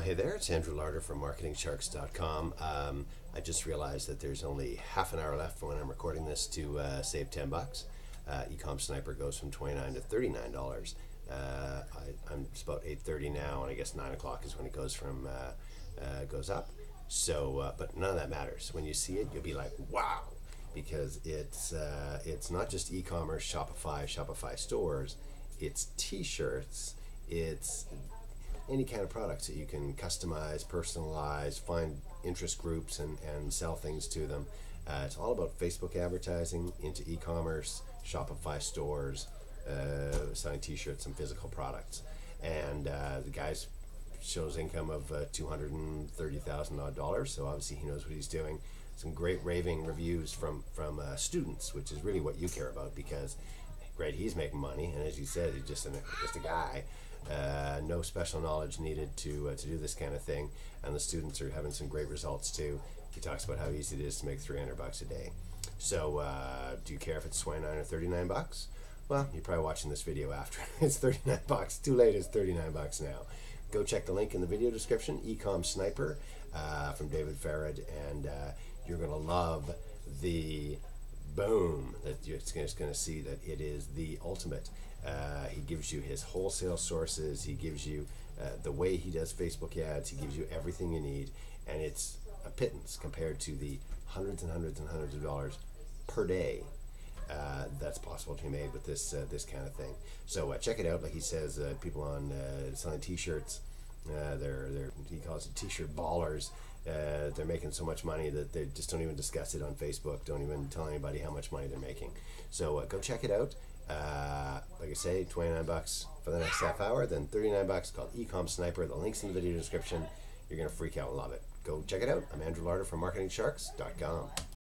Well, hey there, it's Andrew Larder from MarketingSharks.com. Um, I just realized that there's only half an hour left when I'm recording this to uh, save 10 bucks. Uh, Ecom Sniper goes from 29 to $39. Uh, I, am it's about 8.30 now, and I guess 9 o'clock is when it goes from uh, uh, goes up. So, uh, but none of that matters. When you see it, you'll be like, wow, because it's, uh, it's not just e-commerce, Shopify, Shopify stores, it's t-shirts, it's any kind of products that you can customize, personalize, find interest groups, and, and sell things to them. Uh, it's all about Facebook advertising into e commerce, Shopify stores, uh, selling t shirts and physical products. And uh, the guy's shows income of uh, 230,000 odd dollars, so obviously he knows what he's doing. Some great raving reviews from, from uh, students, which is really what you care about because, great, he's making money, and as you said, he's just, an, just a guy. Uh, no special knowledge needed to uh, to do this kind of thing, and the students are having some great results too. He talks about how easy it is to make 300 bucks a day. So, uh, do you care if it's 29 or 39 bucks? Well, you're probably watching this video after. it's 39 bucks. Too late. It's 39 bucks now. Go check the link in the video description. Ecom Sniper uh, from David Farah, and uh, you're gonna love the boom that you're just going to see that it is the ultimate uh, he gives you his wholesale sources. He gives you uh, the way he does Facebook ads. He gives you everything you need, and it's a pittance compared to the hundreds and hundreds and hundreds of dollars per day uh, that's possible to be made with this uh, this kind of thing. So uh, check it out. Like he says, uh, people on selling T-shirts, uh, they're they're he calls it T-shirt ballers. they're making so much money that they just don't even discuss it on Facebook. Don't even tell anybody how much money they're making. So go check it out. Uh, like I say, 29 bucks for the next half hour, then 39 bucks called Ecom Sniper. The link's in the video description. You're going to freak out and love it. Go check it out. I'm Andrew Larder from MarketingSharks.com.